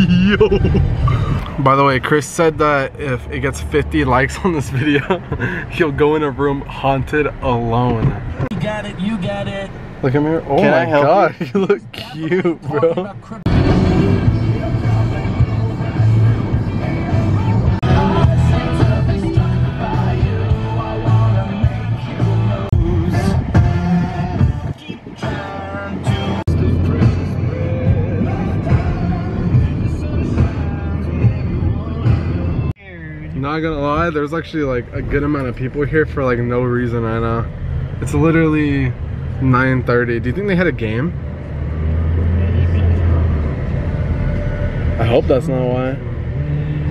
Yo. By the way, Chris said that if it gets 50 likes on this video, he'll go in a room haunted alone. You got it, you got it. Look at me. Oh Can my help god, you? look cute, bro. Not gonna lie, there's actually like a good amount of people here for like no reason right now. It's literally 9.30. Do you think they had a game? I hope that's not why.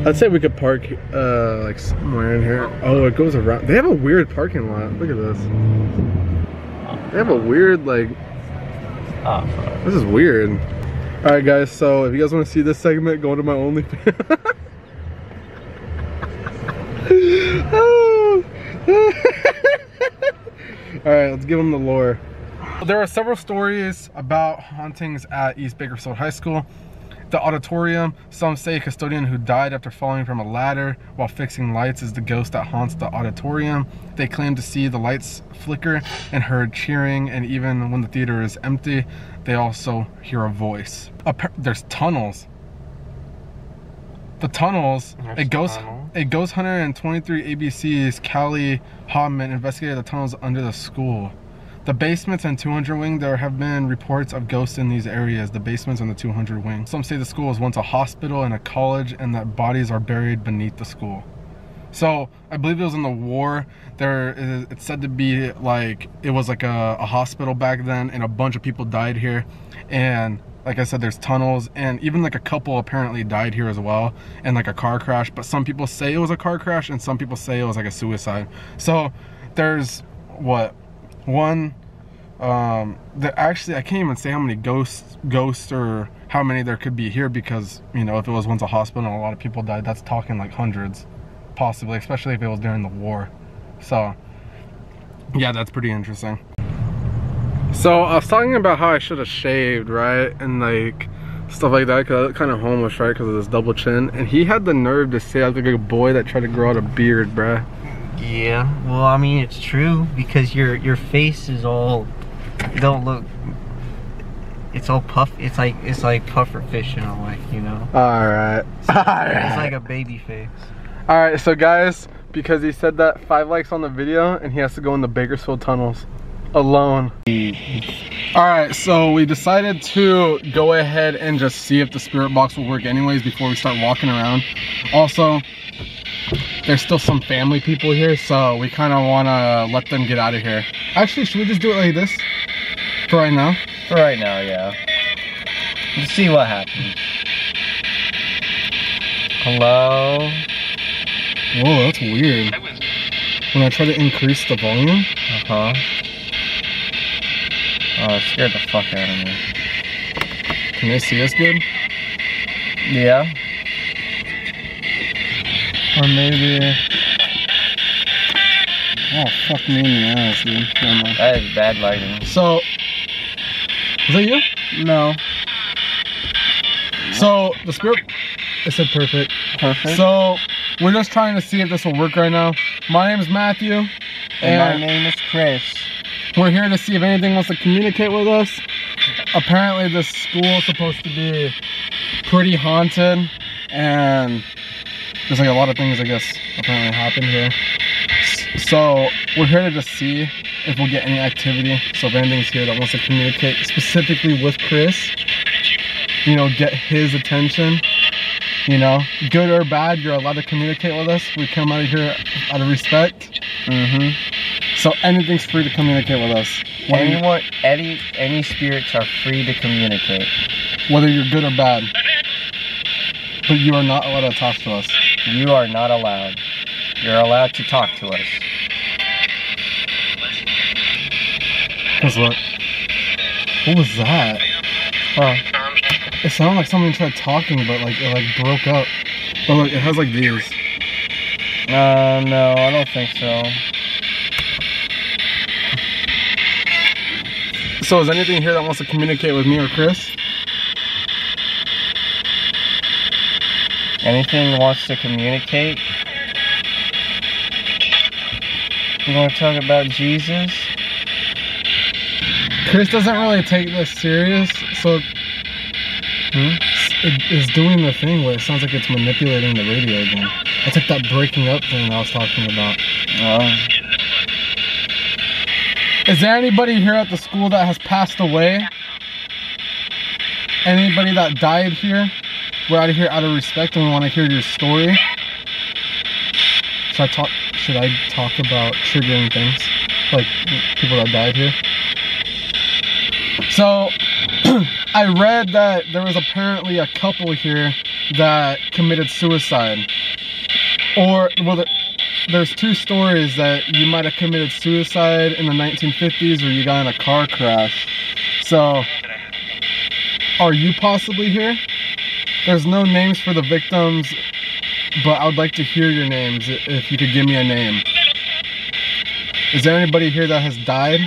I'd say we could park uh, like somewhere in here. Oh, it goes around. They have a weird parking lot. Look at this. They have a weird like. Oh, This is weird. All right, guys. So if you guys want to see this segment, go to my OnlyFans. All right, let's give them the lore. There are several stories about hauntings at East Bakersfield High School. The auditorium, some say a custodian who died after falling from a ladder while fixing lights is the ghost that haunts the auditorium. They claim to see the lights flicker and heard cheering, and even when the theater is empty, they also hear a voice. Appa- There's tunnels. The tunnels, There's a ghost, tunnels? A ghost hunter in 23 ABC's Callie Hodman investigated the tunnels under the school. The basements and 200 wing, there have been reports of ghosts in these areas, the basements and the 200 wing. Some say the school was once a hospital and a college and that bodies are buried beneath the school. So I believe it was in the war. There, is- it's said to be like it was like a, a hospital back then, and a bunch of people died here. And like I said, there's tunnels, and even like a couple apparently died here as well, and like a car crash. But some people say it was a car crash, and some people say it was like a suicide. So there's what one um the actually i can't even say how many ghosts ghosts or how many there could be here because you know if it was once a hospital and a lot of people died that's talking like hundreds possibly especially if it was during the war so yeah that's pretty interesting so i was talking about how i should have shaved right and like stuff like that because i look kind of homeless right because of this double chin and he had the nerve to say i look like a boy that tried to grow out a beard bruh Yeah. Well, I mean, it's true because your your face is all don't look. It's all puff. It's like it's like puffer fish in a way, you know. all right It's like a baby face. All right, so guys, because he said that five likes on the video and he has to go in the Bakersfield tunnels alone. All right, so we decided to go ahead and just see if the spirit box will work anyways before we start walking around. Also, there's still some family people here, so we kind of want to let them get out of here. Actually, should we just do it like this for right now? For right now, yeah. Let's see what happens. Hello. Whoa, that's weird. When I try to increase the volume, Uh huh. Oh, it scared the fuck out of me. can they see us good? Yeah. Or maybe uh, Oh, fuck me in the ass, dude. That is bad lighting. So, is that you? No. So, the script... it said perfect. Perfect. So, we're just trying to see if this will work right now. My name is Matthew, and my name is Chris. We're here to see if anything wants to communicate with us. Apparently, this school is supposed to be pretty haunted, and there's like a lot of things, I guess, apparently happen here. So, we're here to just see if we'll get any activity. So, if anything's here that wants to communicate specifically with Chris, you know, get his attention. You know, good or bad, you're allowed to communicate with us. We come out of here out of respect. Mm-hmm. So anything's free to communicate with us. Whether, Anyone, any, any spirits are free to communicate. whether you're good or bad. But you are not allowed to talk to us. You are not allowed. You're allowed to talk to us. Cause what? What was that? Huh. It sounded like someone tried talking, but like it like broke up. But look, it has like these. Uh, no, I don't think so. So is anything here that wants to communicate with me or Chris? Anything wants to communicate? You want to talk about Jesus? Chris doesn't really take this serious, so Hmm? it is doing the thing where it sounds like it's manipulating the radio again. It's like that breaking up thing I was talking about. Oh. Is there anybody here at the school that has passed away? Anybody that died here? We're out of here out of respect and we want to hear your story. Should I talk should I talk about triggering things? Like people that died here? So I read that there was apparently a couple here that committed suicide. Or well there's two stories that you might have committed suicide in the 1950s or you got in a car crash. So, are you possibly here? There's no names for the victims, but I would like to hear your names if you could give me a name. Is there anybody here that has died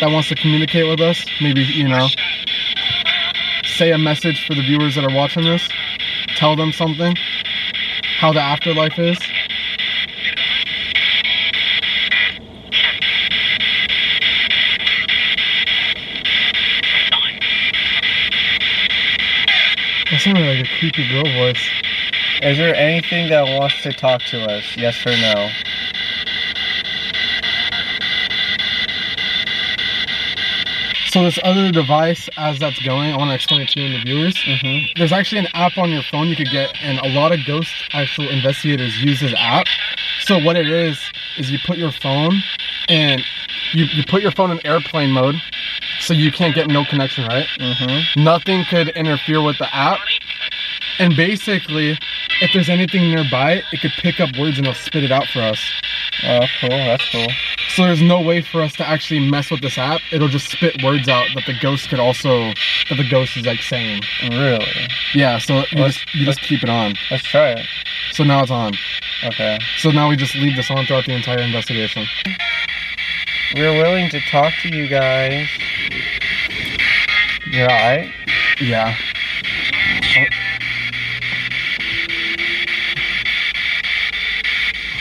that wants to communicate with us? Maybe, you know, say a message for the viewers that are watching this? Tell them something? How the afterlife is? Sounded like a creepy girl voice. Is there anything that wants to talk to us? Yes or no? So this other device, as that's going, I want to explain it to you and the viewers. Mm-hmm. There's actually an app on your phone you could get, and a lot of ghost actual investigators use this app. So what it is is you put your phone and you, you put your phone in airplane mode, so you can't get no connection, right? Mm-hmm. Nothing could interfere with the app. And basically, if there's anything nearby, it could pick up words and it'll spit it out for us. Oh, cool. That's cool. So there's no way for us to actually mess with this app. It'll just spit words out that the ghost could also that the ghost is like saying. Really? Yeah, so you Let's- just you just keep it on. Let's try it. So now it's on. Okay. So now we just leave this on throughout the entire investigation. We're willing to talk to you guys. You're alright? Yeah.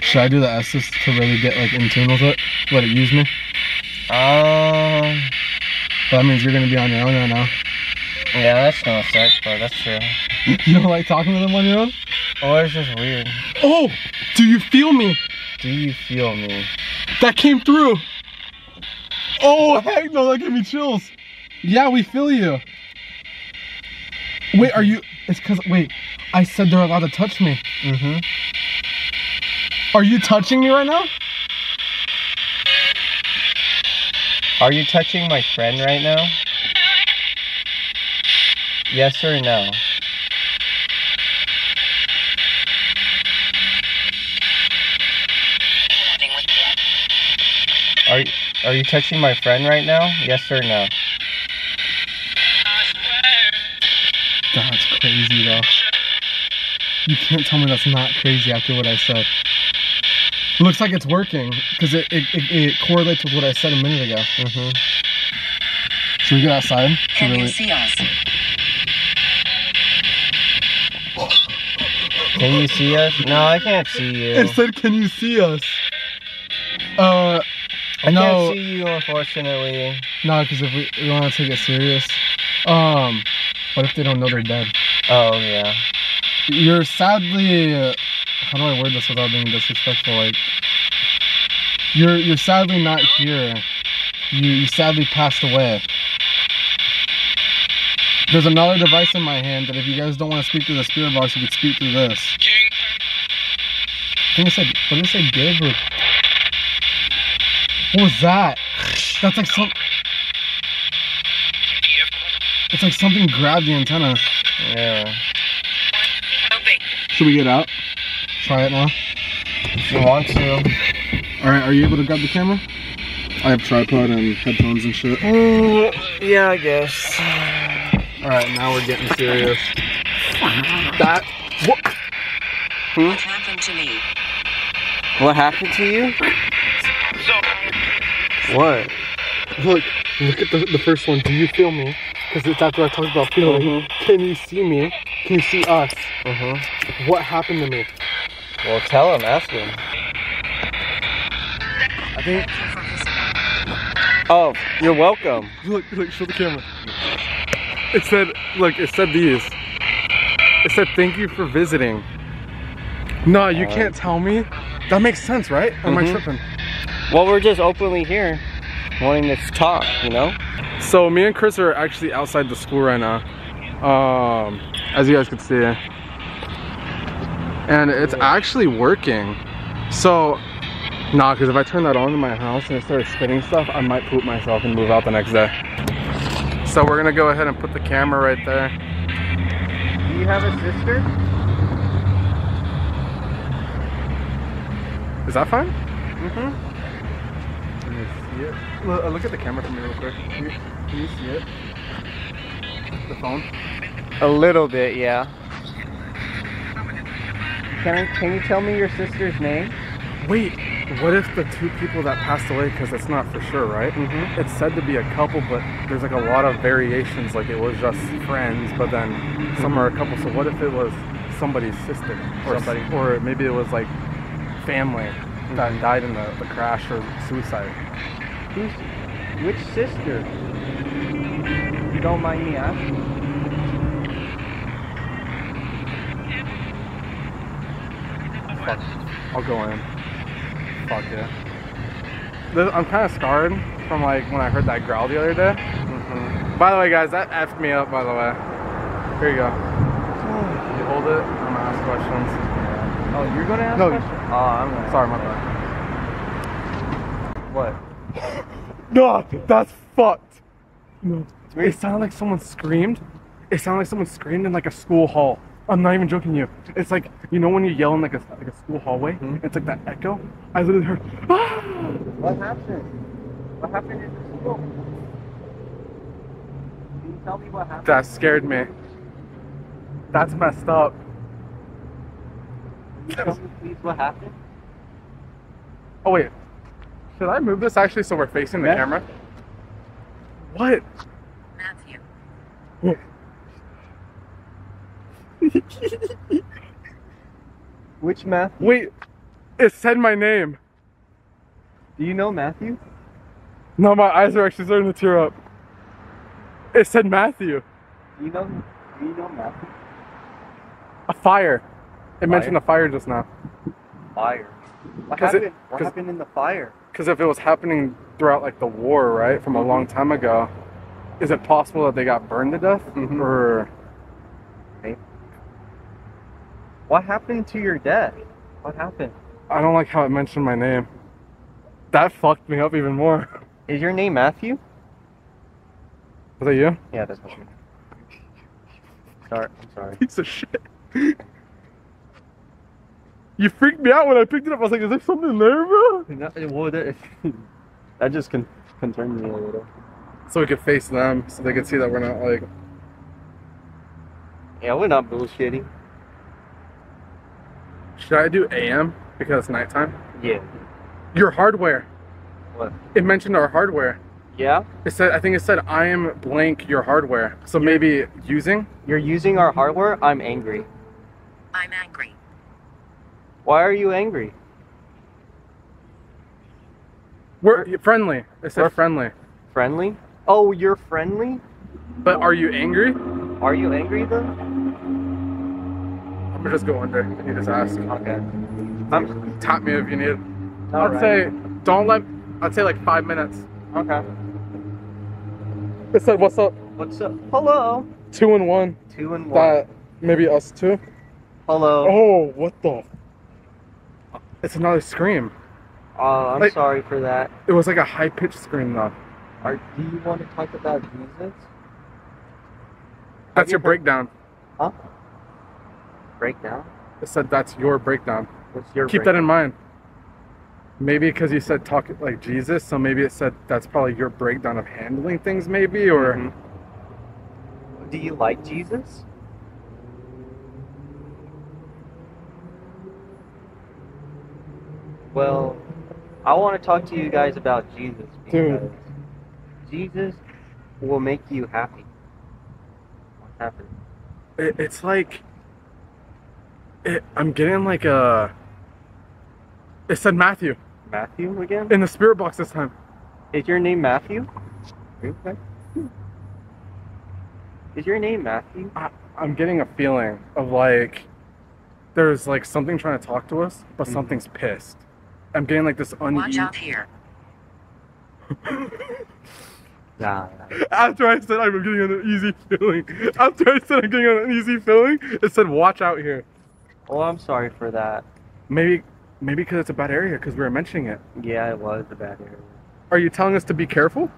Should I do the Estes to really get like in tune with it? Let it use me? Um. That means you're gonna be on your own right now. Yeah, that's gonna suck, but that's true. You don't like talking to them on your own? Or it's just weird. Oh! Do you feel me? Do you feel me? That came through! Oh heck no, that gave me chills. Yeah, we feel you. Wait, are you it's cause wait, I said they're allowed to touch me. Mm-hmm. Are you touching me right now? Are you touching my friend right now? Yes or no? Are you, are you touching my friend right now? Yes or no? Crazy though. You can't tell me that's not crazy after what I said. Looks like it's working because it, it, it, it correlates with what I said a minute ago. Mm-hmm. Should we get outside? To Can you see us? Can you see us? No, I can't see you. It said, "Can you see us?" Uh, I no. can't see you, unfortunately. no, because if we, we want to take it serious, um, what if they don't know they're dead? Oh, yeah. You're sadly, how do I word this without being disrespectful? Like, you're you're sadly not here. You you sadly passed away. There's another device in my hand that if you guys don't want to speak through the spirit box, you could speak through this. I think it said, what did it say, give or? What was that? That's like some. It's like something grabbed the antenna. Yeah. Should we get out? Try it now. If you want to. All right, are you able to grab the camera? I have tripod and headphones and shit. Mm, yeah, I guess. All right, now we're getting serious. That what? Hmm? What happened to me? What happened to you? What? Look, look at the, the first one. Do you feel me? Because it's after I talked about feeling. Can you see me? Can you see us? Mm-hmm. What happened to me? Well, tell him. Ask him. I think. Oh, you're welcome. Look, look, show the camera. It said, look, it said these. It said, thank you for visiting. No, you Alright. can't tell me. That makes sense, right? Am I Mhm. tripping? Well, we're just openly here, wanting to talk. You know. So me and Chris are actually outside the school right now. Um, as you guys can see. And it's actually working. So, nah, because if I turn that on in my house and it starts spitting stuff, I might poop myself and move out the next day. So we're gonna go ahead and put the camera right there. Do you have a sister? Is that fine? Mm-hmm. Can you see it? Look, look at the camera for me real quick. Can you, can you see it? The phone? A little bit, yeah. Can I, Can you tell me your sister's name? Wait, what if the two people that passed away, because it's not for sure, right? Mm-hmm. It's said to be a couple, but there's like a lot of variations. Like it was just friends, but then some are a couple. So what if it was somebody's sister, or Somebody. or maybe it was like family that died in the, the crash or suicide? Who's, which sister? You don't mind me asking? Fuck, I'll go in. Fuck yeah. I'm kind of scarred from like when I heard that growl the other day. Mm-hmm. By the way, guys, that effed me up. By the way, here you go. You hold it. I'm gonna ask questions. Oh, you're gonna ask No. questions? Oh, I'm gonna. Sorry, my bad. What? No, that's fucked. No, it sounded like someone screamed. It sounded like someone screamed in like a school hall. I'm not even joking you. It's like you know when you yell in like a like a school hallway. Mhm. It's like that echo. I literally heard. Ah! What happened? What happened in the school? Can you tell me what happened? That scared me. That's messed up. Can you tell me please what happened? Oh wait, should I move this actually so we're facing the Yeah. camera? What? Matthew. Which Matthew? Wait, it said my name. Do you know Matthew? No, my eyes are actually starting to tear up. It said Matthew. Do you know? Do you know Matthew? A fire. It Fire? mentioned a fire just now. Fire. What 'Cause it- happened? what happened in the fire? Because if it was happening throughout like the war, right, from a long time ago, is it possible that they got burned to death? Mhm. Or What happened to your dad? What happened? I don't like how it mentioned my name. That fucked me up even more. Is your name Matthew? Was that you? Yeah, that's name. Sorry, I'm sorry. Piece of shit. You freaked me out when I picked it up. I was like, is there something there, bro? well, that, that just con- concerned me a little. So we could face them so they could see that we're not like Yeah, we're not bullshitting. should I do AM because it's nighttime? Yeah. Your hardware. What? It mentioned our hardware. Yeah? It said I think it said I am blank your hardware. So maybe using? You're using our hardware? I'm angry. I'm angry. Why are you angry? We're friendly. It said We're- friendly. Friendly? Oh, you're friendly? But are you angry? Are you angry though? I'm gonna just go under and you just ask. Okay. I'm Tap me if you need. I'd alright. say don't let I'd say like five minutes. Okay. It said what's up? What's up? Hello. Two and one. Two and one. That maybe us two. Hello. Oh, what the? It's another scream. Oh, I'm Like- sorry for that. It was like a high pitched scream though. Are, do you want to talk about Jesus? That's you your heard- breakdown. Huh? Breakdown? It said that's your breakdown. What's your Keep that in mind. Maybe because you said talk like Jesus, so maybe it said that's probably your breakdown of handling things, maybe, or Mhm. Do you like Jesus? Well, I want to talk to you guys about Jesus because Dude. Jesus will make you happy. What happened? it, it's like it, I'm getting like a. It said Matthew Matthew again? in the spirit box this time. Is your name Matthew? Okay. Is your name Matthew? I, I'm getting a feeling of like there's like something trying to talk to us, but Mhm. something's pissed. I'm getting like this Watch uneasy. out here. Nah. After I said I'm getting an easy feeling, after I said I'm getting an easy feeling, it said watch out here. Well, I'm sorry for that. Maybe, maybe because it's a bad area because we were mentioning it. Yeah, it was a bad area. Are you telling us to be careful?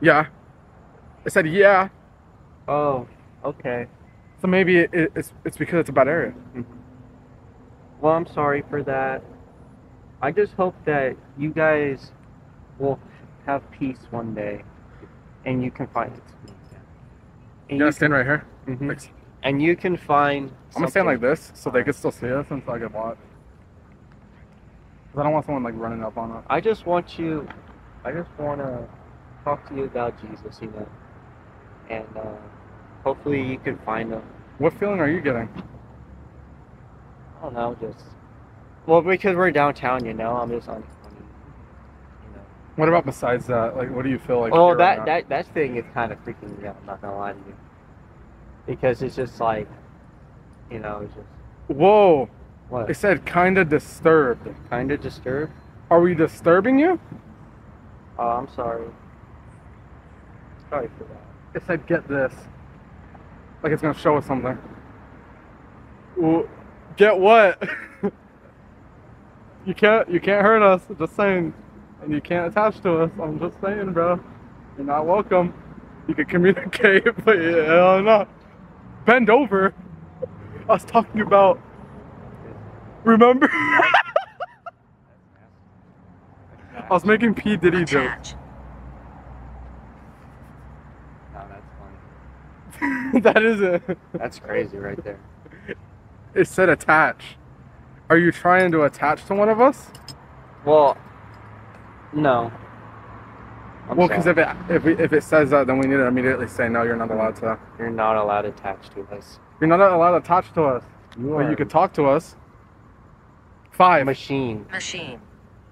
Yeah. I said yeah. Oh, okay. So maybe it, it, it's it's because it's a bad area. Well, I'm sorry for that. I just hope that you guys will have peace one day, and you can find it. And You gotta stand right here. Mhm. Like, and you can find. I'm gonna stand like something- this so they can still see us until I get bought. 'Cause I don't want someone like running up on us. I just want you. I just want to talk to you about Jesus, you know, and uh, hopefully you can find them. What feeling are you getting? I don't know, just well because we're downtown, you know. I'm just on. You know. What about besides that? Like, what do you feel like? Oh, here that right that that thing is kind of freaking me out. I'm not gonna lie to you, because it's just like, you know, it's just Whoa! what It said kinda disturbed. kind of disturbed. Are we disturbing you? Oh, I'm sorry. Sorry for that. It said get this. Like it's gonna show us something. Well, get what? you can't you can't hurt us, just saying. And you can't attach to us. I'm just saying, bro. You're not welcome. You can communicate, but yeah, not. Bend over. I was talking about remember? I was making P Diddy joke. Attach. No, that's funny. that is it. That's crazy right there. It said attach. Are you trying to attach to one of us? Well, no. I'm well, because if it if, we, if it says that, then we need to immediately say no. You're not allowed to. you're not allowed attached to us, You're not allowed to attach to us. you But are you could talk to us. Five. machine. Machine.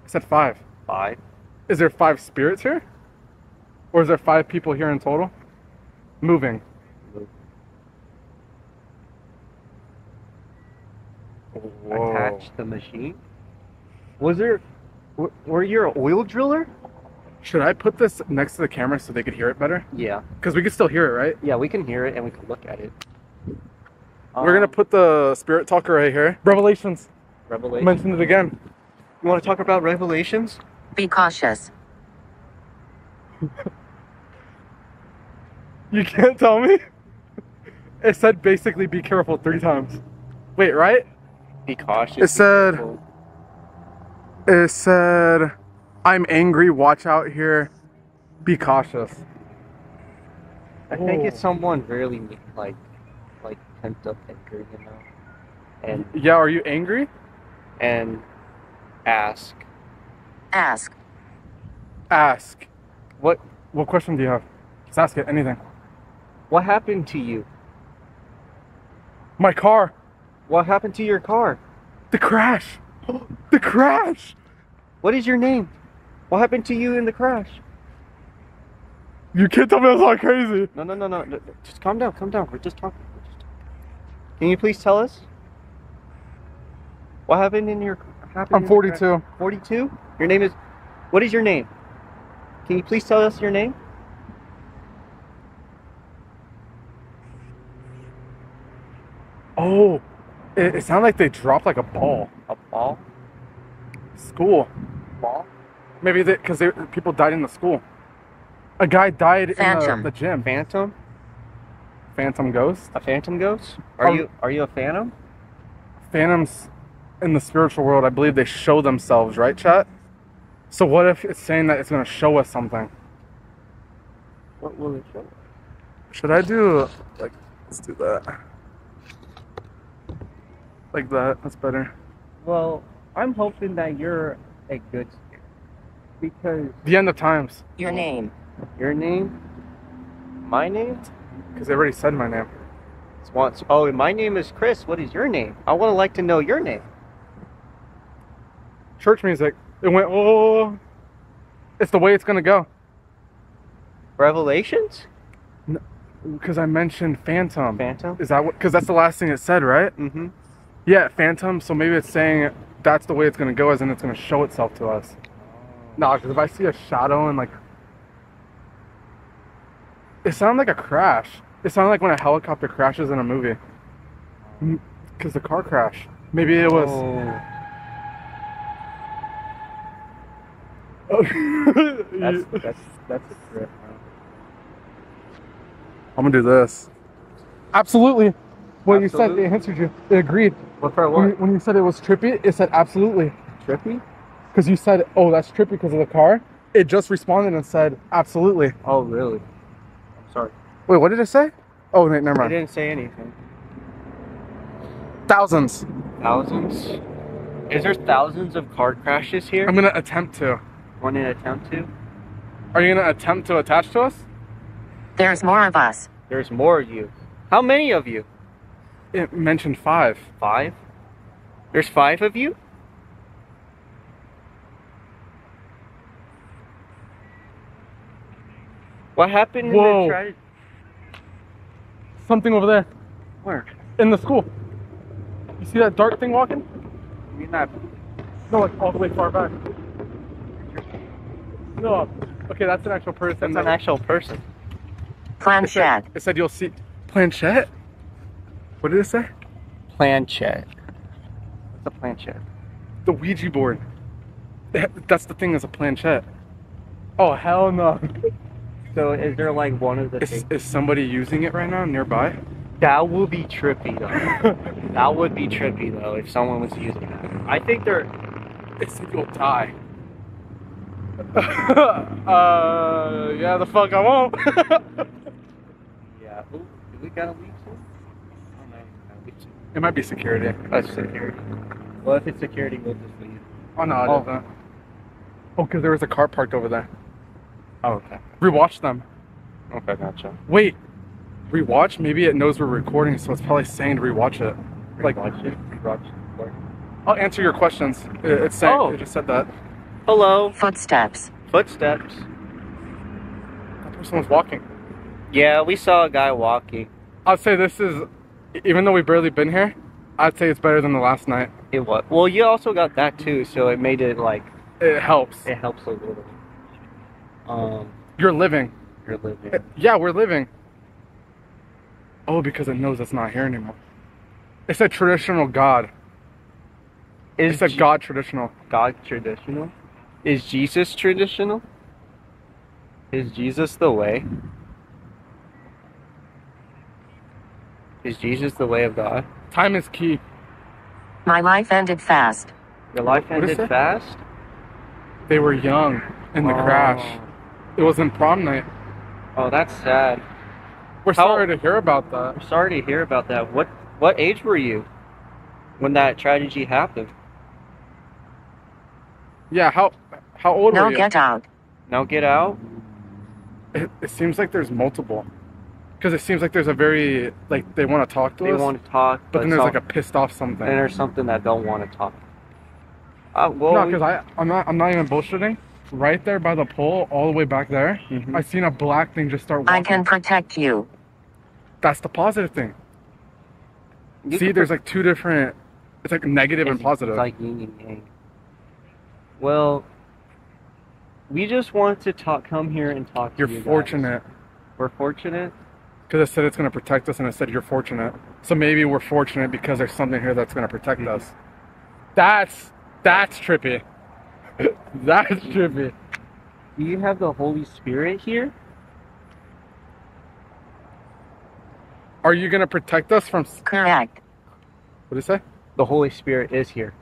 I said five. Five. Is there five spirits here? Or is there five people here in total? Moving. Whoa. Attach the machine. Was there? w- Were you an oil driller? Should I put this next to the camera so they could hear it better? Yeah. Because we could still hear it, right? Yeah, we can hear it and we can look at it. We're gonna Um, put the spirit talker right here. Revelations. Revelation. Mention it again. You want to talk about Revelations? Be cautious. You can't tell me? It said basically be careful three times. Wait, right? Be cautious. It said- It said, I'm angry, watch out here, be cautious. I think it's Oh. someone really like, like pent up anger, you know, and Yeah, are you angry? and ask Ask. Ask. what What question do you have? Just ask it, anything. what happened to you? My car, What happened to your car? the crash. The crash. What is your name? What happened to you in the crash? You can't tell me that's not crazy. No, no, no, no. no, Just calm down, calm down. We're just talking. We're just talking. Can you please tell us what happened in your? Happened I'm 42. 42. Your name is. What is your name? Can you please tell us your name? Oh, it, it sounded like they dropped like a ball. A ball. School. Ball. Maybe because they, people died in the school. A guy died in the, the gym. Phantom. Phantom ghost. A phantom ghost. Are Um, you? Are you a phantom? Phantoms in the spiritual world, I believe they show themselves, right, chat? So what if it's saying that it's gonna show us something? What will it show? Should I do like let's do that. Like that, that's better. Well, I'm hoping that you're a good spirit. Because The end of times. Your name. your name, my name, Because they already said my name. It's once. Oh, my name is Chris. What is your name? I want to like to know your name. Church music. It went, oh. It's the way it's going to go. Revelations? Because I mentioned Phantom. Phantom? Is that what? Because that's the last thing it said, right? Mm-hmm. Yeah, Phantom. So maybe it's saying that's the way it's gonna go, as in it's gonna show itself to us. Nah, because if I see a shadow and like, it sounded like a crash. It sounded like when a helicopter crashes in a movie. Because the car crashed. Maybe it was. Oh. That's that's that's a trip. I'm gonna do this. Absolutely. What you said, Absolutely. it answered you. It agreed. What for When you, when you said it was trippy, it said absolutely. Trippy? Because you said, oh, that's trippy because of the car. It just responded and said absolutely. Oh, really? I'm sorry. Wait, what did it say? Oh, wait, never I mind. didn't say anything. Thousands. Thousands? Is there thousands of car crashes here? I'm gonna attempt to. One in attempt to? Are you gonna attempt to attach to us? There's more of us. There's more of you. How many of you? It mentioned five. Five? There's five of you? What happened Whoa. in the tragedy? Something over there Where? in the school. You see that dark thing walking? I mean that No, like all the way far back. No. Okay, that's an actual person. that's an actual person. It said, Planchette. it said you'll see planchette. What did it say? Planchette. What's a planchette? The Ouija board. That's the thing. Is a planchette. Oh hell no! So is there like one of the Is, is somebody using it right now nearby? That would be trippy though. that would be trippy though if someone was using that. I think they're It's a you'll die. uh, yeah, the fuck I won't. Yeah. Ooh, do we gotta leave soon? Oh no, we gotta leave soon. It might be security. That's security. Well, if it's security, we'll just leave. Oh no, it Oh. doesn't. Oh, because there was a car parked over there. Oh, okay. Rewatch them. Okay, gotcha. Wait, rewatch? Maybe it knows we're recording, so it's probably saying to rewatch it. Like, it. Watch it. I'll answer your questions. It- It's saying Oh. it just said that. Hello. Footsteps. Footsteps. That person was walking. Yeah, we saw a guy walking. I'd say this is, even though we've barely been here, I'd say it's better than the last night. It was. Well, you also got that too, so it made it like It helps. it helps a little. Um, You're living. you're living. Yeah, we're living. Oh, because it knows it's not here anymore. It's a traditional God. Is said Je- God traditional. God traditional? Is Jesus traditional? Is Jesus the way? Is Jesus the way of God? Time is key. My life ended fast. Your life What is ended fast? They were young in the Oh. crash. It was in prom night. Oh, that's sad. We're How- sorry to hear about that. I'm sorry to hear about that. What what age were you when that tragedy happened? Yeah, how how old No were you? Now get out. Now get out. it, it seems like there's multiple. Because it seems like there's a very like they want to talk to They us, They want to talk, but then there's some- like a pissed off something. and there's something that don't want to talk. Uh, well, no, because I I'm not I'm not even bullshitting. Right there by the pole, all the way back there, Mhm. I seen a black thing just start walking. I can protect you. That's the positive thing. you See, there's put- like two different. It's like negative and it's- positive. It's like yin and yang. Well, we just want to talk. Come here and talk. You're to you guys. fortunate We're fortunate. Because it said it's gonna protect us, and it said you're fortunate. So maybe we're fortunate because there's something here that's gonna protect Mm-hmm. us. That's that's trippy. that's trippy. Do you have the Holy Spirit here? Are you gonna protect us from? Correct. What did it say? The Holy Spirit is here.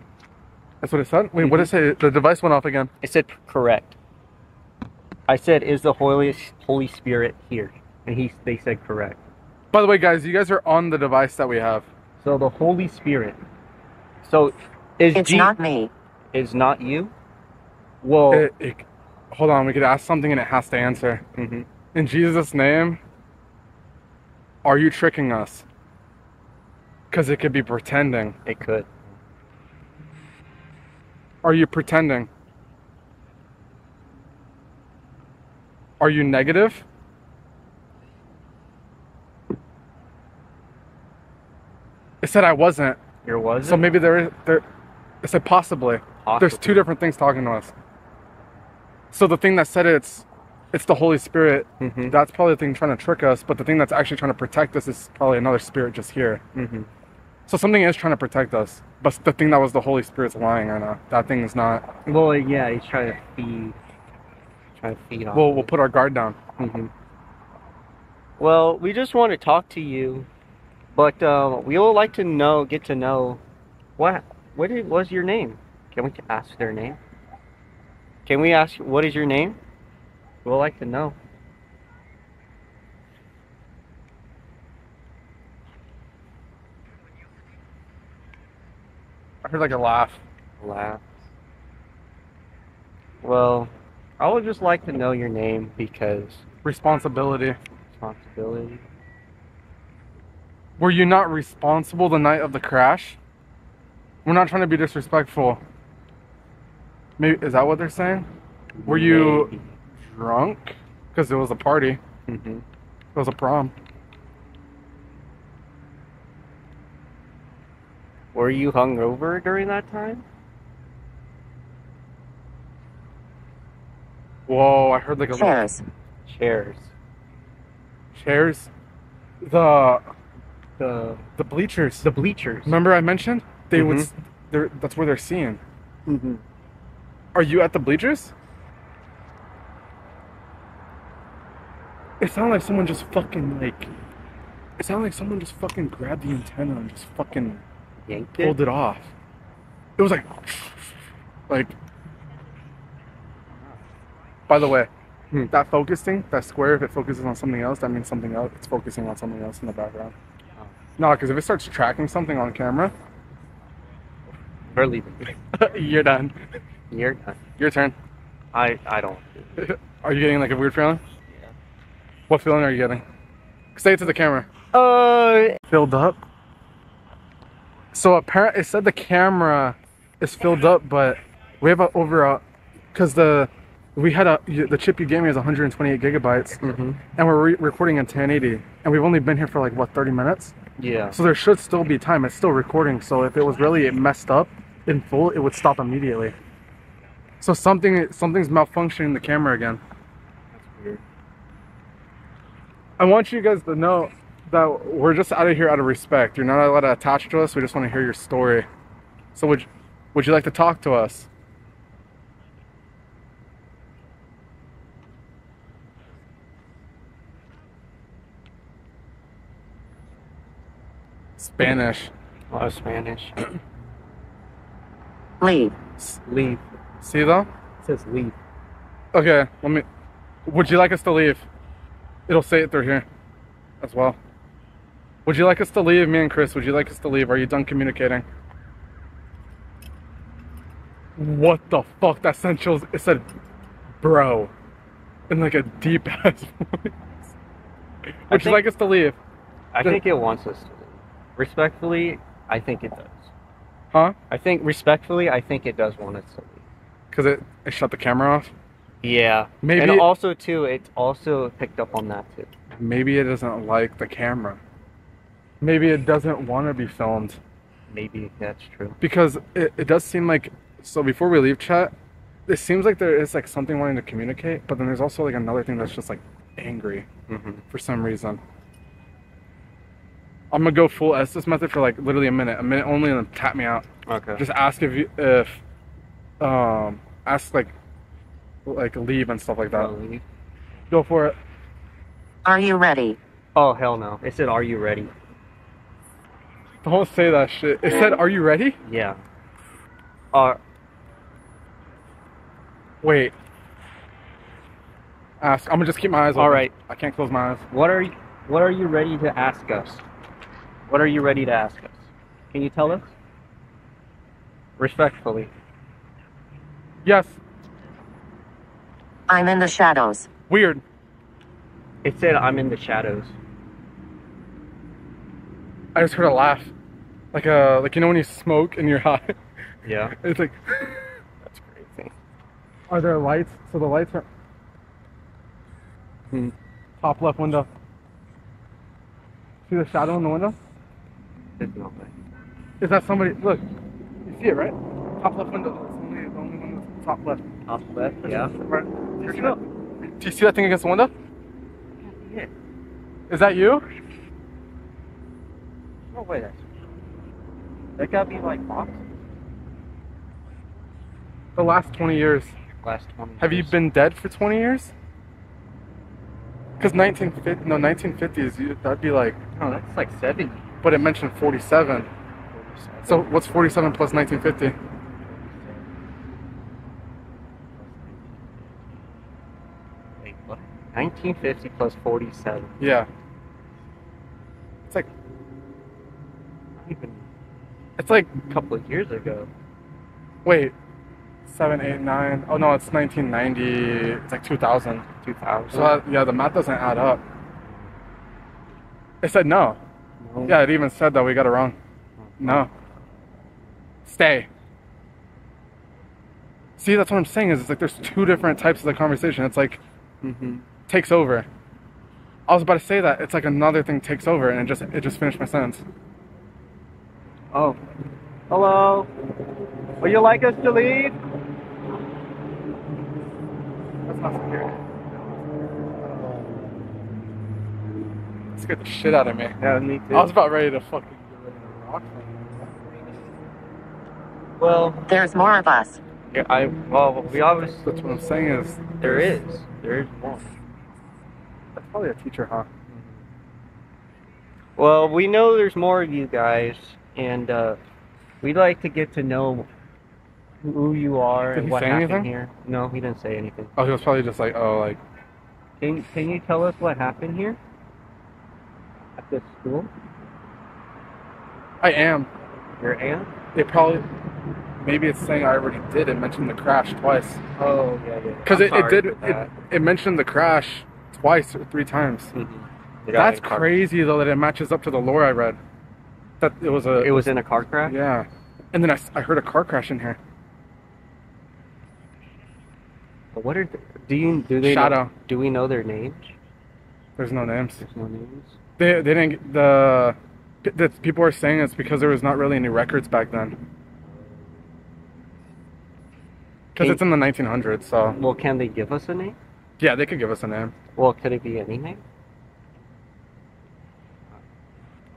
That's what it said. Wait, what did it say? The device went off again. It said correct. I said, "Is the Holy Holy Spirit here?" And he they said correct. By the way, guys, you guys are on the device that we have. So the Holy Spirit. So is It's Je- not me. is not you? Well, It, it, hold on, we could ask something and it has to answer. Mm-hmm. In Jesus' name, are you tricking us? Because it could be pretending. It could. Are you pretending? Are you negative? It said I wasn't. Here was So maybe there is there it said possibly. There's two different things talking to us. So the thing that said it's it's the Holy Spirit, Mhm. that's probably the thing trying to trick us, but the thing that's actually trying to protect us is probably another spirit just here. Mm-hmm. So something is trying to protect us. But the thing that was the Holy Spirit's lying right now. That thing is not. Well, yeah, he's trying to feed. Trying to feed on. We'll we'll put our guard down. hmm Well, we just want to talk to you, but uh, we would like to know, get to know, what what is, was your name? Can we ask their name? Can we ask what is your name? We'd like to know. I heard like a laugh. Laugh. Well, I would just like to know your name because Responsibility. responsibility. Were you not responsible the night of the crash? We're not trying to be disrespectful. Maybe is that what they're saying? Were you drunk? Because it was a party. hmm It was a prom. Were you hungover during that time? Whoa! I heard like a little Chairs. Chairs. chairs. The The the bleachers. the bleachers. Remember I mentioned they would. Mhm. s- They're, that's where they're seeing. Mm-hmm. Are you at the bleachers? It sounded like someone just fucking like. It sounded like someone just fucking grabbed the antenna and just fucking Yanked pulled it. it off. It was like, like. By the way, Hmm. that focus thing, that square, if it focuses on something else, that means something else. It's focusing on something else in the background. No, because if it starts tracking something on camera, We're leaving. you're done. You're done. Your turn. I I don't. Are you getting like a weird feeling? Yeah. What feeling are you getting? Say it to the camera. Uh. Filled up. So apparently it said the camera is filled up, but we have a over a, cause the we had a the chip you gave me is 128 gigabytes, hmm and we're re- recording in 1080, and we've only been here for like what 30 minutes. Yeah. So there should still be time. It's still recording. So if it was really messed up in full, it would stop immediately. So something something's malfunctioning the camera again. That's weird. I want you guys to know that we're just out of here out of respect. You're not allowed to attach to us. We just want to hear your story. So would would you like to talk to us? Spanish. A lot of Spanish. Leave. leave. See though? It says leave. Okay, let me. Would you like us to leave? It'll say it through here as well. Would you like us to leave, me and Chris? Would you like us to leave? Are you done communicating? What the fuck? That sent chills. It said, bro, in like a deep ass voice. Would you like us to leave? I The- think it wants us to leave. Respectfully, I think it does. Huh? I think respectfully, I think it does want us to leave. Because it, it shut the camera off? Yeah. Maybe- And also too, it's also picked up on that too. Maybe it doesn't like the camera. Maybe it doesn't want to be filmed. Maybe that's true. because it, it does seem like so before we leave chat it seems like there is like something wanting to communicate but then there's also like another thing that's just like angry Mm-hmm. for some reason i'm gonna go full estes method for like literally a minute a minute only and then tap me out Okay. just ask if you if um ask like like leave and stuff like that leave. go for it Are you ready? Oh hell no! It said, "Are you ready?" don't say that shit it said are you ready Yeah. Uh, wait ask i'm gonna just keep my eyes open All right. i can't close my eyes what are you, what are you ready to ask us? What are you ready to ask us? Can you tell us? Respectfully. yes I'm in the shadows. Weird. It said I'm in the shadows. I just heard a laugh. Like a like you know when you smoke and you're high. Yeah. It's like That's crazy. Are there lights? So the lights are Hmm. top left window. See the shadow in the window? There's no way. Is that somebody look, you see it right? Top left window. It's only the only one that's top left. Top left, yeah. Right. Do you, see that? Do you see that thing against the window? Yeah. Is that you? No way that's that gotta be like box The last 20 years. last twenty Have you been dead for 20 years? Because 1950, no, 1950s, you, that'd be like, Oh, that's like seventy. But it mentioned 47. So what's 47 plus 1950? Wait, what? 1950 plus 47. Yeah. It's like, even it's like, a couple of years ago. wait, seven, eight, nine. Oh no, it's 1990. It's like 2000. 2000. So that, yeah, the math doesn't add up. It said no. No. Yeah, it even said that we got it wrong. No. Stay. See, that's what I'm saying. Is it's like there's two different types of the conversation. It's like Mm-hmm. takes over. I was about to say that. It's like another thing takes over, and it just it just finished my sentence. Oh. Hello. Would you like us to leave? That's not security. Scared the shit out of me. Yeah, me too. I was about ready to fucking get ready to rock. well, There's more of us. yeah, I well, we always That's what I'm saying is there is there is more. that's probably a teacher, huh? Well, we know there's more of you guys, and uh, we'd like to get to know who you are Did and he what say happened anything? here. No, he didn't say anything. Oh, he was probably just like, oh, like Can Can you tell us what happened here at this school? I am. Your aunt? They probably maybe it's saying I already did. It mentioned the crash twice Oh yeah, yeah. because it, it did it, it mentioned the crash twice or three times. Mhm. That's crazy though that it matches up to the lore I read. That it was a It was in a car crash. yeah, and then I, I heard a car crash in here. What are th- do you do they Shadow. Know, do we know their names? There's no names. There's no names. They they didn't the the people are saying it's because there was not really any records back then. Because it's in the 1900s, so Well, can they give us a name? yeah, they could give us a name. Well, could it be any name?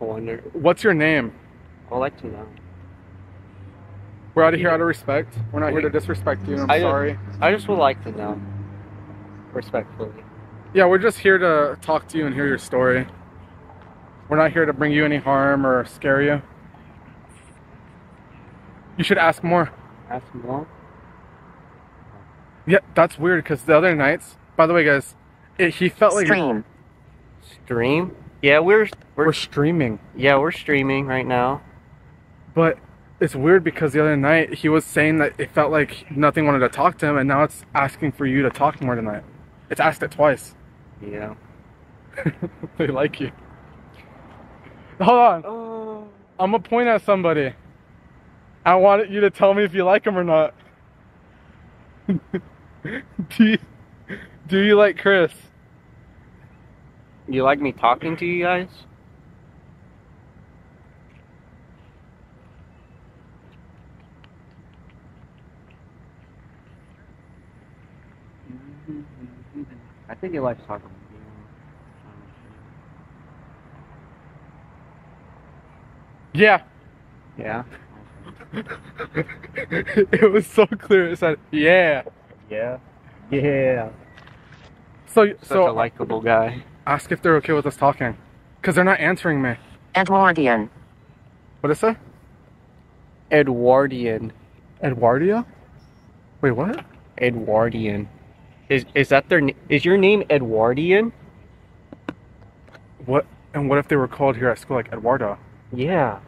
I wonder. What's your name? I'd like to know. We're out of here out of respect. We're not here to disrespect you. I'm I- sorry. I just would like to know, respectfully. Yeah, we're just here to talk to you and hear your story. We're not here to bring you any harm or scare you. You should ask more. Ask more. Yeah, that's weird because the other nights, by the way, guys, it, he felt like Stream. Stream. Yeah, we're we're, we're streaming. yeah we're streaming right now. But it's weird because the other night he was saying that it felt like nothing wanted to talk to him, and now it's asking for you to talk more tonight. It's asked it twice. Yeah. they like you. Hold on. Oh. I'm gonna point at somebody. I want you to tell me if you like him or not. do you, do you like Chris? You like me talking to you guys? I think he likes talking Yeah. Yeah. it was so clear. It said, "Yeah." Yeah. Yeah. So, Such so a likable guy. ask if they're okay with us talking, because they're not answering me. Edwardian. What did it say? Edwardian. Edwardia? Wait, what? Edwardian. Is is that their is your name Edwardian? What? And what if they were called here at school like Eduardo? Yeah.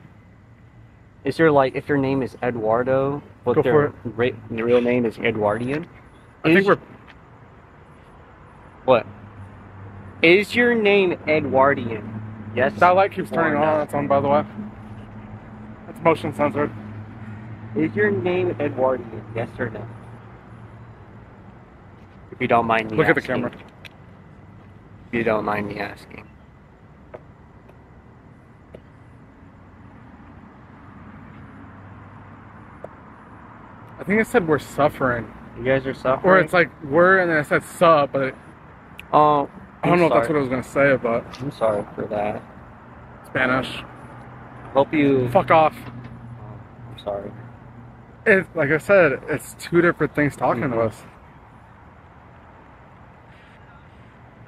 Is there like if your name is Eduardo, but Go their ra- real name is Edwardian? I Is- think we're. What? Is your name Edwardian? Yes. That light keeps turning no? on. It's on, by the way. It's motion censored. Is your name Edwardian? Yes or no? If you don't mind me Look at the camera. If you don't mind me asking. I think it said we're suffering. You guys are suffering. Or it's like we're, and then it said sub, but it, Oh, I don't I'm know if that's what I was gonna say, but I'm sorry for that. Spanish. Hope you. Fuck off. I'm sorry. It, like I said, it's two different things talking to Mhm. us.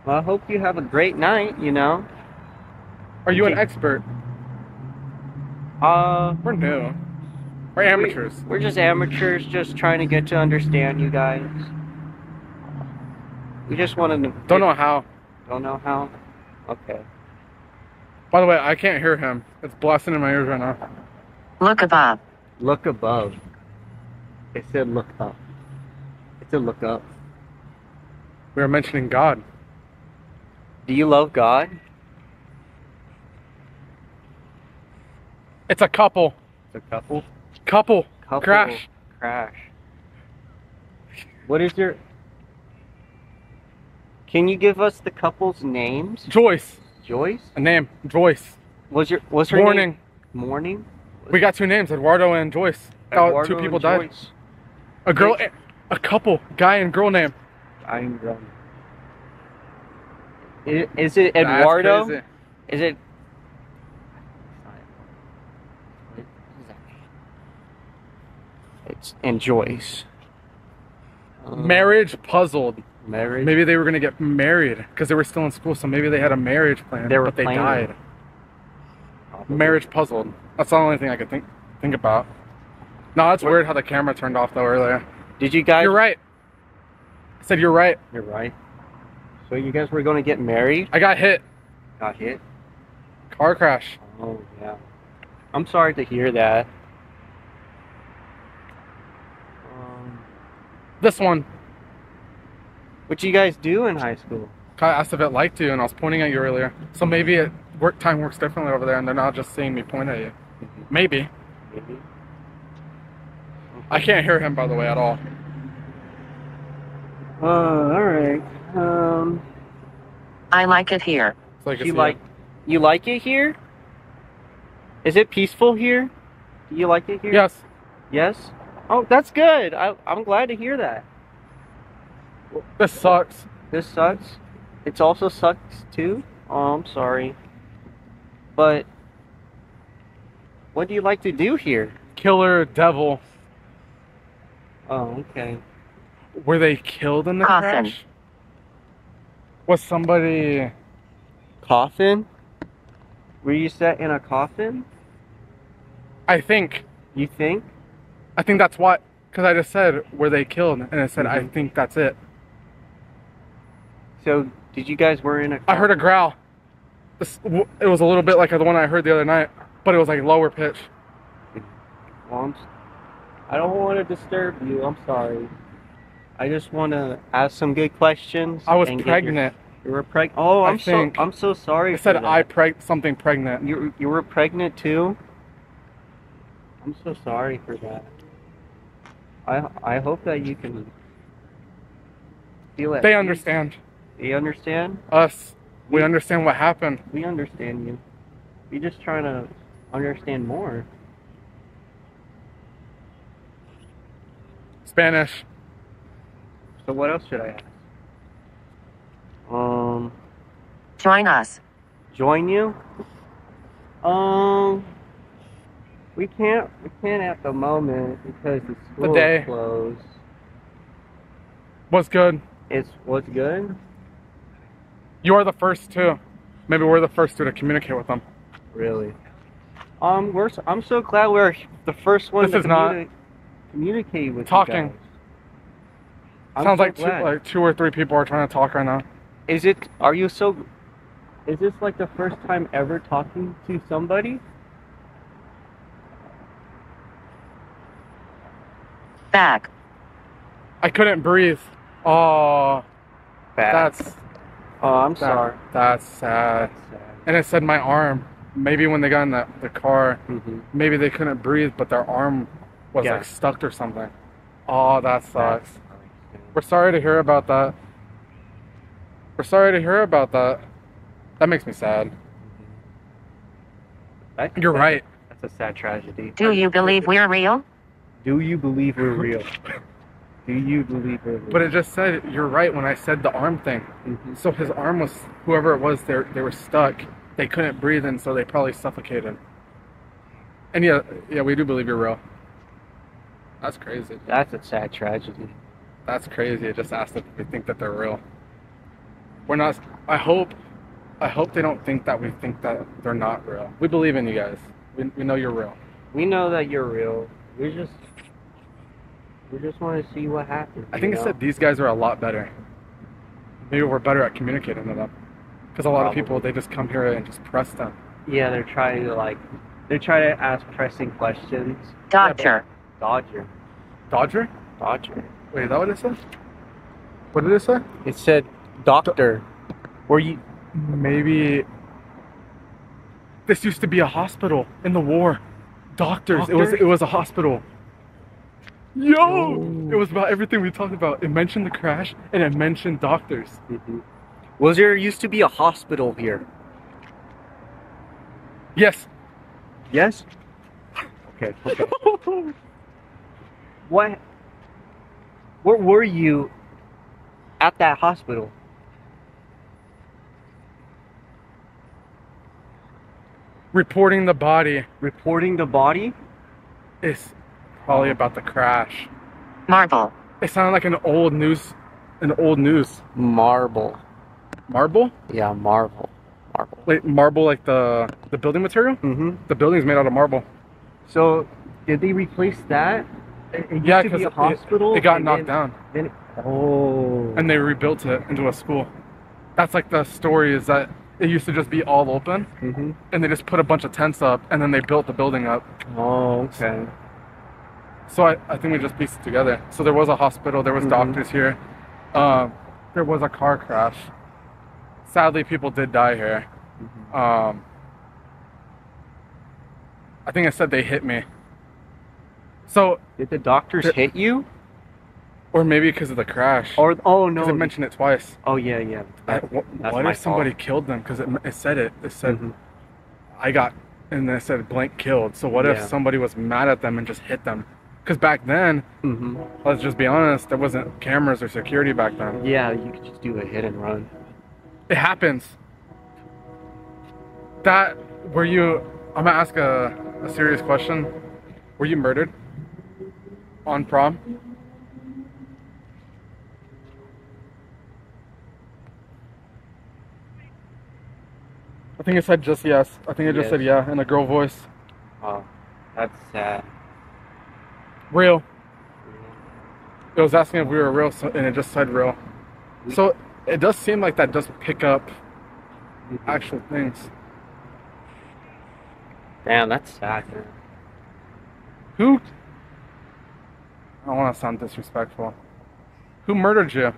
Well, I hope you have a great night. You know. Are you an expert? Uh. We're new. We're amateurs. We, are just amateurs, just trying to get to understand you guys. We just want to. Don't know how. Don't know how. Okay. By the way, I can't hear him. It's blasting in my ears right now. Look above. Look above. It said look up. It said look up. We were mentioning God. Do you love God? It's a couple. It's a couple. Couple. Couple. Crash. Crash. What is your? Can you give us the couple's names? Joyce. Joyce. A name. Joyce. Was your was her Morning. name? Morning. Morning? We got two names, Eduardo and Joyce. Eduardo two people died. Joyce. A girl, a couple, guy and girl name. I'm grown. I- Is it Eduardo? Is it? It's and Joyce. Um, Marriage puzzled. Marriage. Maybe they were gonna get married because they were still in school, so maybe they had a marriage plan, They were but they planning. died. Probably. Marriage puzzled. That's the only thing I could think think about. No, that's What- weird how the camera turned off though earlier. Did you guys? You're right. I said you're right. You're right. So you guys were going to get married? I got hit. Got hit. Car crash. Oh yeah. I'm sorry to hear that. This one. what you guys do in high school? I asked if it liked you, and I was pointing at you earlier. So maybe it work time works differently over there, and they're not just seeing me point at you. Maybe. Maybe. I can't hear him, by the way, at all. Uh, all right. Um, I like it here. So I you like it. you like it here? Is it peaceful here? Do you like it here? Yes. Yes. Oh, that's good. I, I'm glad to hear that. This sucks. This sucks. It's also sucks too. Oh, I'm sorry. But what do you like to do here? Killer devil. Oh, okay. Were they killed in the Coffin. crash? Was somebody? Coffin? Were you set in a coffin? I think. You think? I think that's what. Because I just said were they killed, and I said I Mhm. think that's it. So, did you guys were in a? I heard a growl. It was a little bit like the one I heard the other night, but it was like lower pitch. Well, I'm, I don't want to disturb you. I'm sorry. I just want to ask some good questions. I was get your- pregnant. you were pregnant. Oh, I I'm so. I'm so sorry. I said. I preg something pregnant. You you were pregnant too. I'm so sorry for that. I I hope that you can feel it. They understand They understand. us. We understand what happened. We understand you. We just trying to understand more. Spanish. So what else should I ask? Um, Join us. join you? Um, we can't. We can't at the moment because the school day. is closed. Was good. It's what's good. You are the first two. Maybe we're the first two to communicate with them. Really? Um, we're. I'm so glad we're the first one This to is not- communi- communicate with Talking. Sounds so like two, like two or three people are trying to talk right now. Is it? Are you so? Is this like the first time ever talking to somebody? Back. I couldn't breathe. Oh, Bad. that's Oh, I'm That- sorry. That's sad. That's sad. And it said my arm. Maybe when they got in the, the car, Mhm. maybe they couldn't breathe, but their arm was Yeah. like stuck or something. Oh, that sucks. We're sorry to hear about that. We're sorry to hear about that. That makes me sad. That- You're that- right. That's a sad tragedy. Do you believe we're real? Do you believe we're real? Do you believe we're real? But it just said you're right when I said the arm thing. Mhm. So his arm was whoever it was. They they were stuck. They couldn't breathe, and so they probably suffocated. And yeah, yeah, we do believe you're real. That's crazy. That's a sad tragedy. That's crazy. It just asked if we think that they're real. We're not. I hope. I hope they don't think that we think that they're not real. We believe in you guys. We, we know you're real. We know that you're real. We just we just want to see what happens. I think you it know? said these guys are a lot better. Maybe we're better at communicating to them. Because a lot of people, they just come here and just press them. Yeah, they're trying to like they're trying to ask pressing questions. Doctor. Dodger. Dodger? Dodger. Wait, is that what it said? What did it say? It said doctor. Were you Maybe this used to be a hospital in the war. Doctors. It was it was a hospital. Yo! Ooh. It was about everything we talked about. It mentioned the crash and it mentioned doctors. Mm-hmm. Was there used to be a hospital here? Yes. Yes. Okay. Okay. what? Where were you at that hospital? Reporting the body Reporting the body? is probably about the crash. Marble. It sounded like an old news an old news. Marble. Marble? Yeah, marble. Marble. Wait, marble like the the building material? Mm-hmm. The building's made out of marble. So, did they replace that? It, it used Yeah, because be a it- hospital. It got knocked then, down. Then, oh. and they rebuilt it into a school. That's like the story is that it used to just be all open hmm and they just put a bunch of tents up and then they built the building up. Oh, okay. So I, I think we just pieced it together. So there was a hospital, there was Mhm. doctors here. Um, there was a car crash. Sadly, people did die here. Um, I think I said they hit me. So, Did the doctors The- hit you? Or maybe because of the crash. Or oh no. it mentioned it twice. oh yeah, yeah. That- what that's what if somebody fault. killed them? Because it, it said it. It said Mhm. I got, and then it said blank killed. So what if somebody was mad at them and just hit them? Because back then, Mhm. let's just be honest, there wasn't cameras or security back then. Yeah, you could just do a hit and run. It happens. That were you? I'm gonna ask a, a serious question. Were you murdered on prom? Think it said just yes. I think it just Yes. said yeah in a girl voice. Oh, that's sad. Real. It was asking if we were real, so, and it just said real. So it does seem like that does pick up mm-hmm. actual things. Damn, that's sad. Man. Who? I don't want to sound disrespectful. Who murdered you?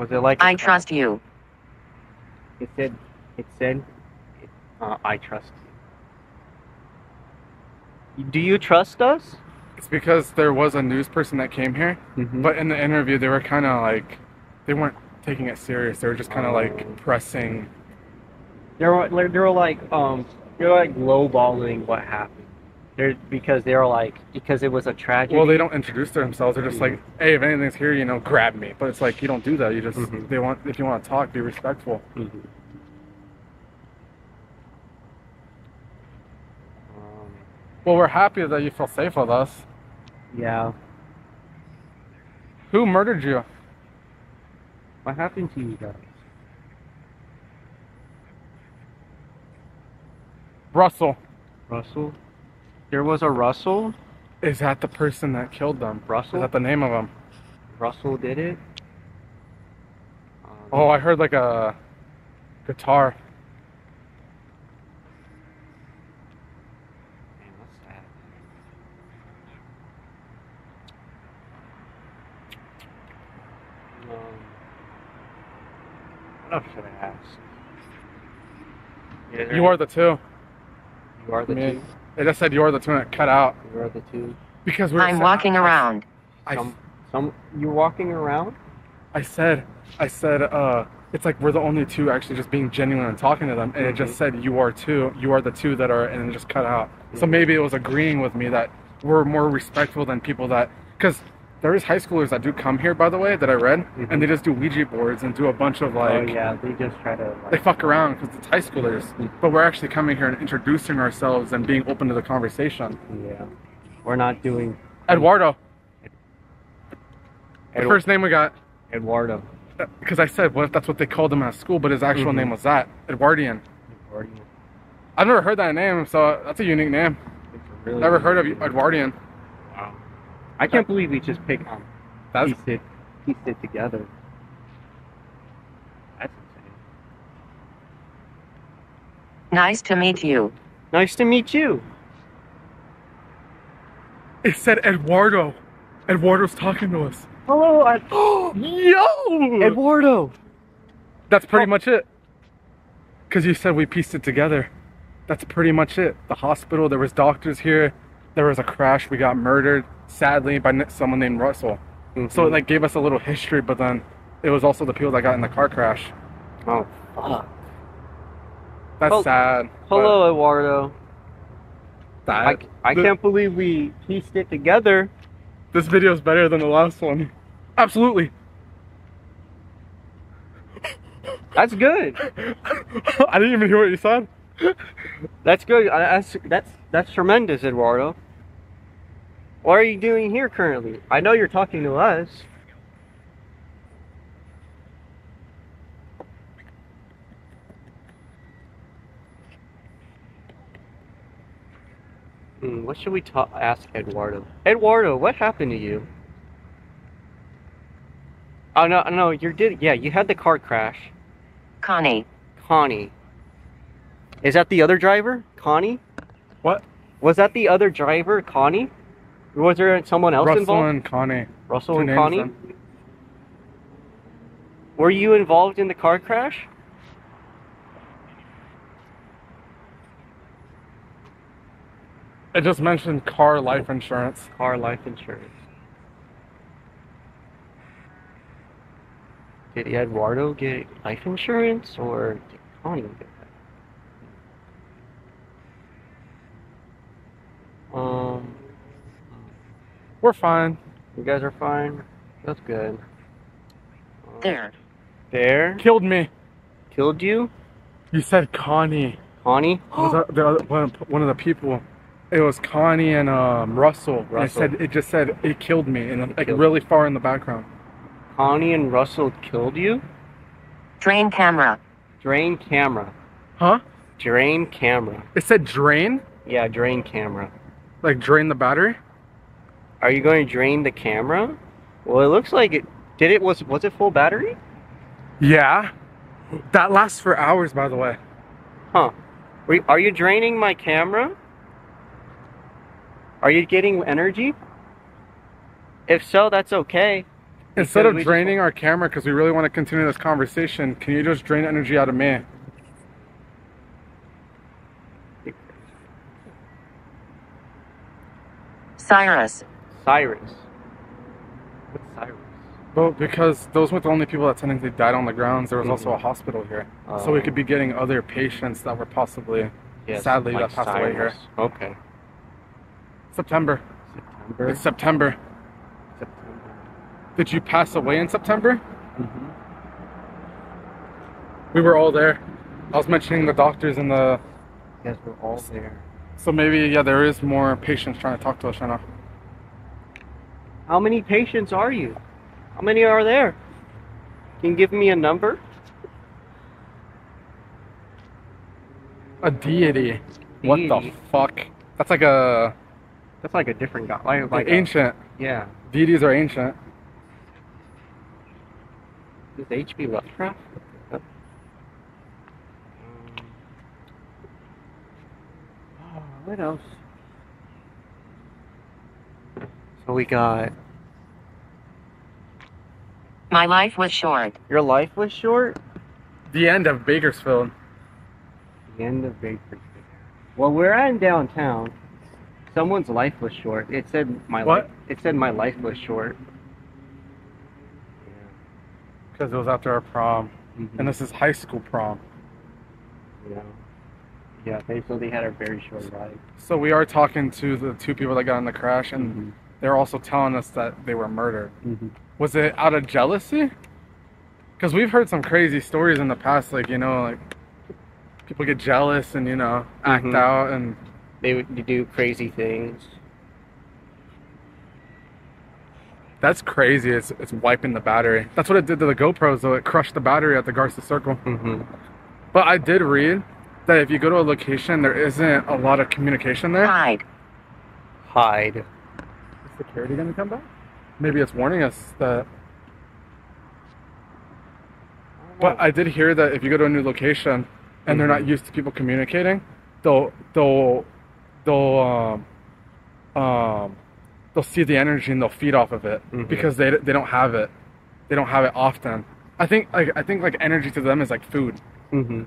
Was it like? I trust you. It said. It said. Uh, I trust you. Do you trust us? It's because there was a news person that came here, Mm-hmm. but in the interview they were kind of like, they weren't taking it serious. They were just kind of Oh. like pressing. they were they were like um they were like lowballing what happened. They're because they were like because it was a tragedy. Well, they don't introduce themselves. They're just like, hey, if anything's here, you know, grab me. But it's like you don't do that. You just Mhm. they want if you want to talk, be respectful. Mhm. Um, Well, we're happy that you feel safe with us. yeah. Who murdered you? What happened to you guys? Russell. Russell? There was a Russell? Is that the person that killed them? Russell? Is that the name of him? Russell did it? Um, Oh, I heard like a guitar. man, that's sad. Um, what else should I ask? Is You are the two. You are the Me. two. It just said you are the two and it cut out. You are the two. Because we're I'm walking around. I, Some, some. You're walking around. I said, I said, uh, it's like we're the only two actually just being genuine and talking to them, and it just said you are two, you are the two that are, and it just cut out. So maybe it was agreeing with me that we're more respectful than people that, because there is high schoolers that do come here, by the way, that I read, and mm-hmm. they just do Ouija boards and do a bunch of like, oh yeah, they just try to. they fuck around because it's high schoolers. Mm-hmm. But we're actually coming here and introducing ourselves and being open to the conversation. yeah, we're not doing. Eduardo, the first name we got. Eduardo. Uh, because I said, what if that's what they called him at school, but his actual Mhm. name was that Edwardian. Eduardo. I've never heard that name, so that's a unique name. Really Never heard of Edwardian. Wow. I can't believe we just picked um, That's pieced it, pieced it together. That's insane. Nice to meet you. Nice to meet you. it said Eduardo. Eduardo's talking to us. Hello, Ed- Yo! Eduardo. that's pretty Oh. much it. Because you said we pieced it together. That's pretty much it. The hospital, there was doctors here. There was a crash. We got murdered, sadly, by someone named Russell. So it mm-hmm. like gave us a little history, but then it was also the people that got in the car crash. oh, fuck. That's sad. Hello, Eduardo. That, I, I the- can't believe we pieced it together. This video is better than the last one. Absolutely. That's good. I didn't even hear what you said. That's good. That's that's that's tremendous, Eduardo. What are you doing here currently? I know you're talking to us. Hmm, what should we ta- ask Eduardo? Eduardo, what happened to you? Oh no, no, you did. Yeah, you had the car crash. Connie. Connie. Is that the other driver? Connie? What? Was that the other driver, Connie? Was there someone else Russell involved? and Connie. Russell two and names Connie? then. Were you involved in the car crash? It just mentioned car life insurance. Car life insurance. Did Eduardo get life insurance or did Connie get We're fine. you guys are fine. That's good. There. There? Killed me. Killed you? You said Connie. Connie? Was that the other, one, one of the people? It was Connie and um, Russell. And It said it just said it killed me, and like killed really far in the background. Connie and Russell killed you? Drain camera. Drain camera. Huh? Drain camera. It said drain, Yeah, drain camera. like drain the battery. Are you going to drain the camera? Well, it looks like it. Did it was was it full battery? Yeah. That lasts for hours, by the way. Huh. Were you- Are you draining my camera? Are you getting energy? If so, that's okay. Instead of we just draining our camera, because we really want to continue this conversation, can you just drain energy out of me? Cyrus. Cyrus. What's Cyrus? Well, because those weren't the only people that technically died on the grounds. There was also a hospital here, so we Oh. could be getting other patients that were possibly Yes, sadly like that passed away here. Okay. September. September. It's September. September. Did you pass away in September? hmm We were all there. I was mentioning the doctors and the. Yes, we're all there. So maybe yeah, there is more patients trying to talk to us right now. How many patients are you? How many are there? Can you give me a number? A deity. What the fuck? That's like a That's like a different guy. Like, like like a- ancient. yeah. Deities are ancient. Is H.P. Lovecraft? Oh, what else? So we got My life was short. Your life was short? The end of Bakersfield. The end of Bakersfield. Well, we're in downtown. Someone's life was short. It said my What? life. It said my life was short. Because it was after our prom. Yeah. And this is high school prom. yeah. Yeah. They so they had a very short life. So we are talking to the two people that got in the crash, and they're also telling us that they were murdered. Mm-hmm. Was it out of jealousy? Because we've heard some crazy stories in the past, like you know, like people get jealous and you know act Mhm. out, and They would do crazy things. that's crazy. It's it's wiping the battery. That's what it did to the GoPros, though. It crushed the battery at the Garza Circle. Mm-hmm. But I did read that if you go to a location, there isn't a lot of communication there. Hide. Hide. Is security gonna come back? Maybe it's warning us that. But I did hear that if you go to a new location and they're not Mhm. used to people communicating, they'll they'll they'll um um they'll see the energy and they'll feed off of it Mhm. because they they don't have it. They don't have it often. I think like I think like energy to them is like food. Mm-hmm.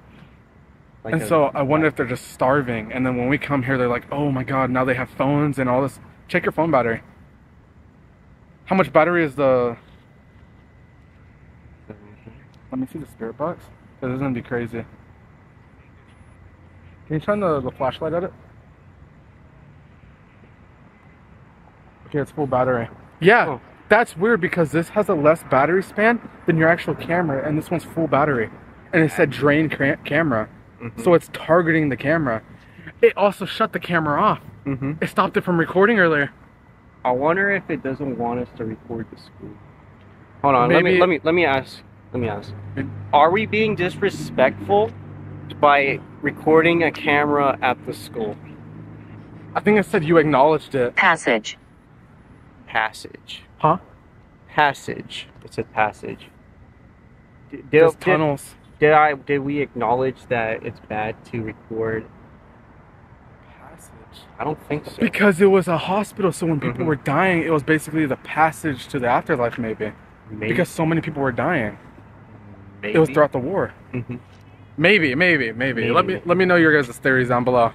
Like and a- so I wonder if they're just starving. And then when we come here, they're like, "Oh my God! Now they have phones and all this." Check your phone battery. How much battery is the? Let me see the spirit box. Cause is gonna be crazy. Can you shine the, the flashlight at it? Okay, it's full battery. Yeah, Oh. that's weird because this has a less battery span than your actual camera, and this one's full battery. And it said drain camera, so it's targeting the camera. It also shut the camera off. Mm-hmm. It stopped it from recording earlier. I wonder if it doesn't want us to record the school. Hold on, let me let me let me ask. Let me ask. Are we being disrespectful by recording a camera at the school? I think I said you acknowledged it. Passage. Passage. Huh? Passage. It said passage. Did, There's did, tunnels. did I did we acknowledge that it's bad to record? I don't think so. Because it was a hospital, so when people Mhm. were dying, it was basically the passage to the afterlife, maybe. Maybe. Because so many people were dying. maybe. It was throughout the war. Mhm. Maybe, maybe, maybe. Let me let me know your guys' theories down below.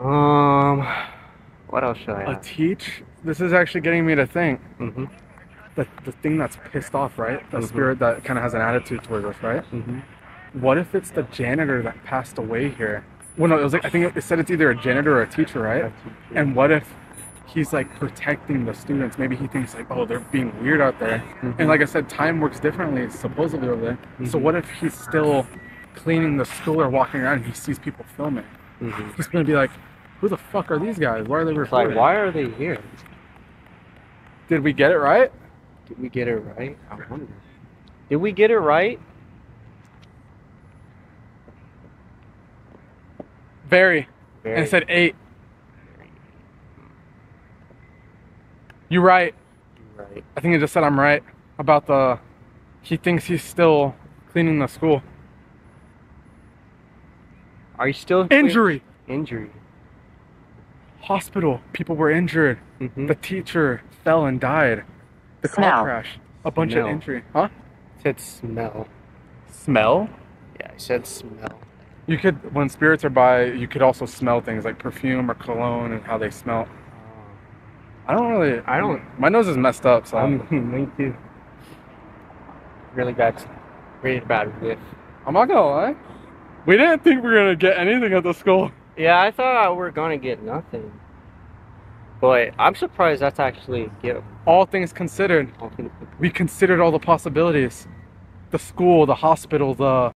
Um, what else should I A ask? teach. This is actually getting me to think. Mm-hmm. The, the thing that's pissed off, right? The Mhm. spirit that kind of has an attitude towards us, right? Mm-hmm. What if it's the janitor that passed away here? Well, no, it was like I think it said it's either a janitor or a teacher, right? And what if he's like protecting the students? Maybe he thinks like, oh, they're being weird out there. And like I said, time works differently supposedly over there. So Mhm. what if he's still cleaning the school or walking around and he sees people filming? mm-hmm. He's gonna be like, who the fuck are these guys? Why are they recording? like, why are they here? Did we get it right? Did we get it right? I wonder. Did we get it right? Very. Very. And it said eight. You right. right. I think it just said I'm right about the. He thinks he's still cleaning the school. Are you still Injury. Injury. Hospital. People were injured. Mm-hmm. The teacher fell and died. The car Smell. crash. A bunch Smell. of injury. Huh? said smell. Smell? Yeah, I said smell. You could, when spirits are by, you could also smell things like perfume or cologne and how they smell. I don't really. I don't- My nose is messed up, so Um, me too. Really bad, really bad whiff. I'm not gonna lie. We didn't think we were gonna get anything at the school. Yeah, I thought we were gonna get nothing, but I'm surprised that's actually get. All things considered, we considered all the possibilities. The school, the hospital, the